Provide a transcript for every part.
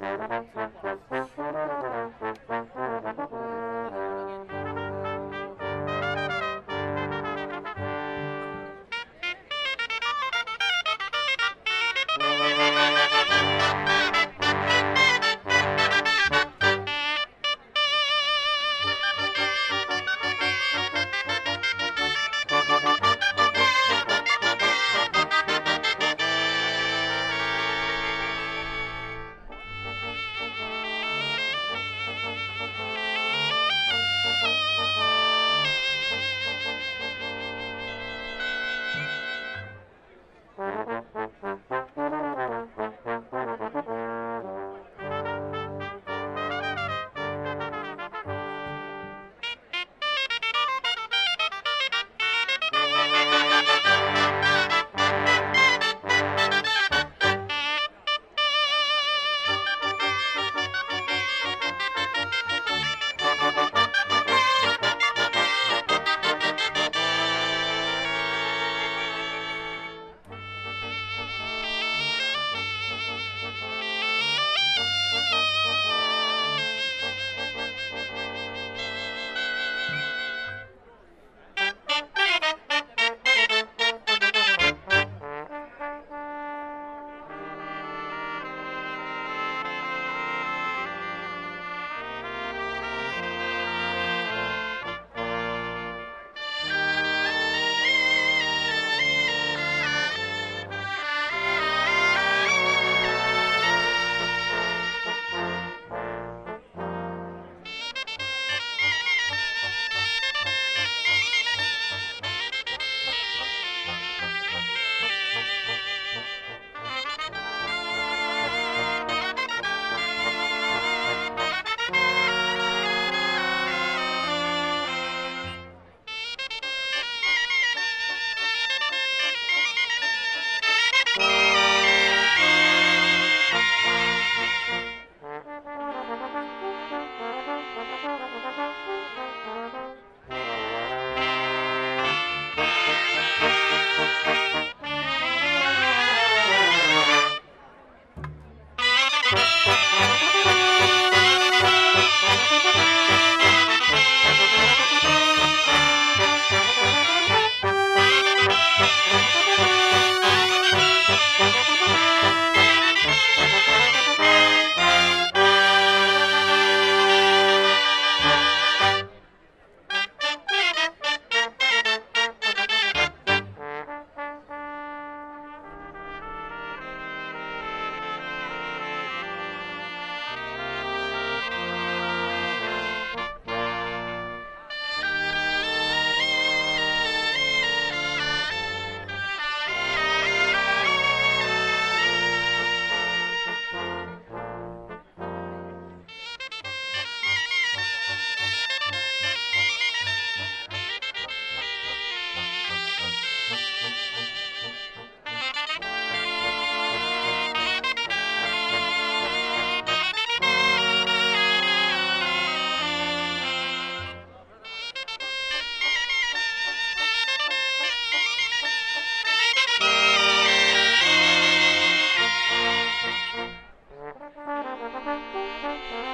no, no.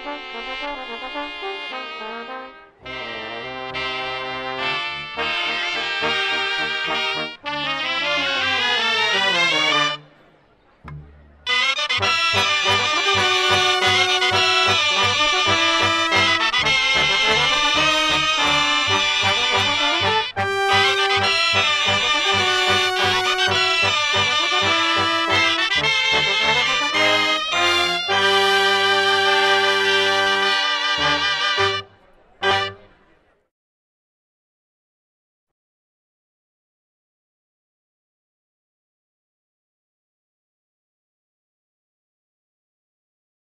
Thank you.